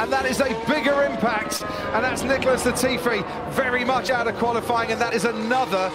and that is a bigger impact. And that's Nicholas Latifi very much out of qualifying, and that is another